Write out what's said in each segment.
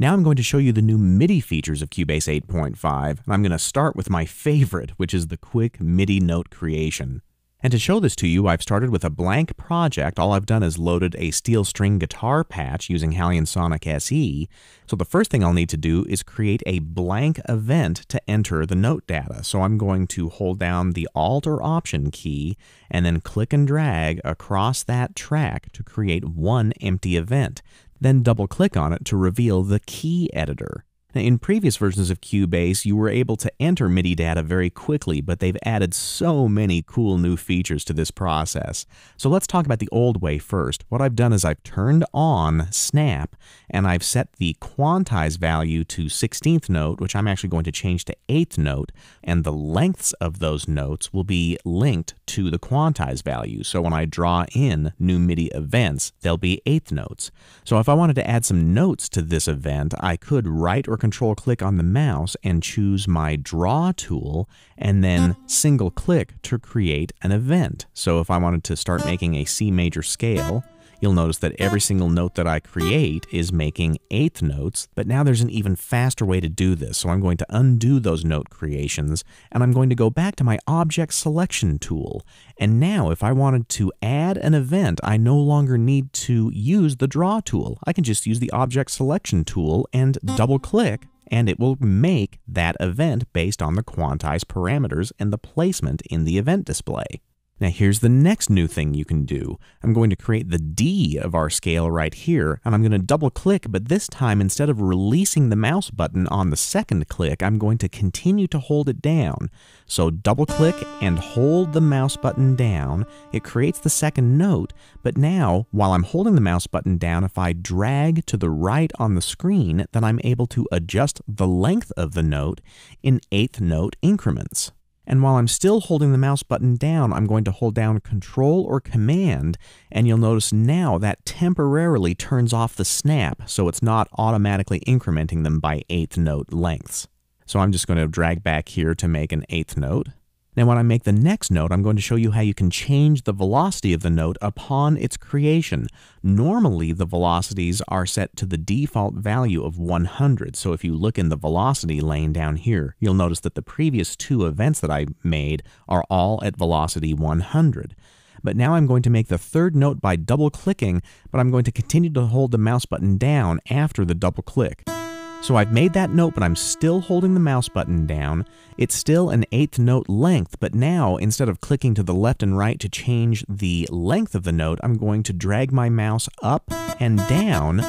Now I'm going to show you the new MIDI features of Cubase 8.5, and I'm going to start with my favorite, which is the quick MIDI note creation. And to show this to you, I've started with a blank project. All I've done is loaded a steel string guitar patch using Halion Sonic SE. So the first thing I'll need to do is create a blank event to enter the note data. So I'm going to hold down the Alt or Option key and then click and drag across that track to create one empty event. Then double click on it to reveal the key editor. Now, in previous versions of Cubase, you were able to enter MIDI data very quickly, but they've added so many cool new features to this process. So let's talk about the old way first. What I've done is I've turned on Snap, and I've set the quantize value to 16th note, which I'm actually going to change to 8th note, and the lengths of those notes will be linked to the quantize value. So when I draw in new MIDI events, they'll be 8th notes. So if I wanted to add some notes to this event, I could right or control click on the mouse and choose my draw tool and then single click to create an event. So if I wanted to start making a C major scale, You'll notice that every single note that I create is making eighth notes, but now there's an even faster way to do this. So I'm going to undo those note creations, and I'm going to go back to my object selection tool. And now if I wanted to add an event, I no longer need to use the draw tool. I can just use the object selection tool and mm-hmm. double click and it will make that event based on the quantized parameters and the placement in the event display. Now here's the next new thing you can do. I'm going to create the D of our scale right here, and I'm going to double click, but this time instead of releasing the mouse button on the second click, I'm going to continue to hold it down. So double click and hold the mouse button down. It creates the second note, but now, while I'm holding the mouse button down, if I drag to the right on the screen, then I'm able to adjust the length of the note in eighth note increments. And while I'm still holding the mouse button down, I'm going to hold down Control or Command, and you'll notice now that temporarily turns off the snap, so it's not automatically incrementing them by eighth note lengths. So I'm just going to drag back here to make an eighth note. Now when I make the next note, I'm going to show you how you can change the velocity of the note upon its creation. Normally, the velocities are set to the default value of 100, so if you look in the velocity lane down here, you'll notice that the previous two events that I made are all at velocity 100 but now I'm going to make the third note by double clicking, but I'm going to continue to hold the mouse button down after the double click. So I've made that note, but I'm still holding the mouse button down. It's still an eighth note length, but now instead of clicking to the left and right to change the length of the note, I'm going to drag my mouse up and down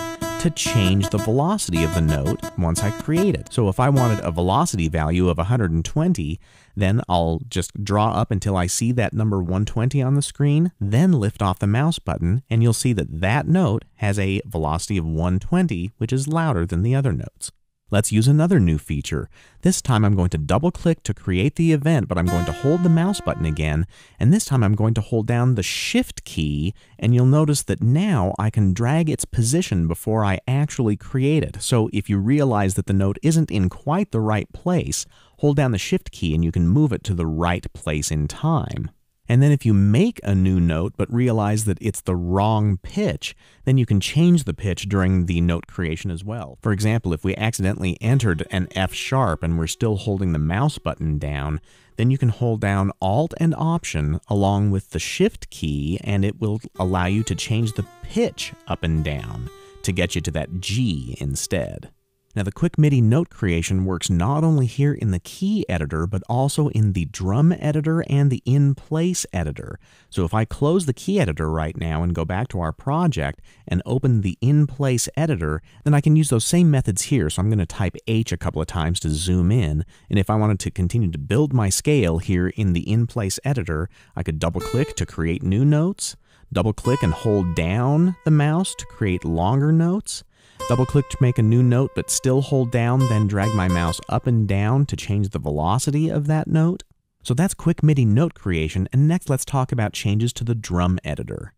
to change the velocity of the note once I create it. So if I wanted a velocity value of 120, then I'll just draw up until I see that number 120 on the screen, then lift off the mouse button, and you'll see that that note has a velocity of 120, which is louder than the other notes. Let's use another new feature. This time I'm going to double click to create the event, but I'm going to hold the mouse button again, and this time I'm going to hold down the shift key, and you'll notice that now I can drag its position before I actually create it. So if you realize that the note isn't in quite the right place, hold down the shift key and you can move it to the right place in time. And then if you make a new note but realize that it's the wrong pitch, then you can change the pitch during the note creation as well. For example, if we accidentally entered an F sharp and we're still holding the mouse button down, then you can hold down Alt and Option along with the Shift key and it will allow you to change the pitch up and down to get you to that G instead. Now the quick MIDI note creation works not only here in the key editor, but also in the drum editor and the in-place editor. So if I close the key editor right now and go back to our project and open the in-place editor, then I can use those same methods here. So I'm going to type H a couple of times to zoom in. And if I wanted to continue to build my scale here in the in-place editor, I could double click to create new notes, double click and hold down the mouse to create longer notes, Double click to make a new note, but still hold down, then drag my mouse up and down to change the velocity of that note. So that's quick MIDI note creation, and next let's talk about changes to the drum editor.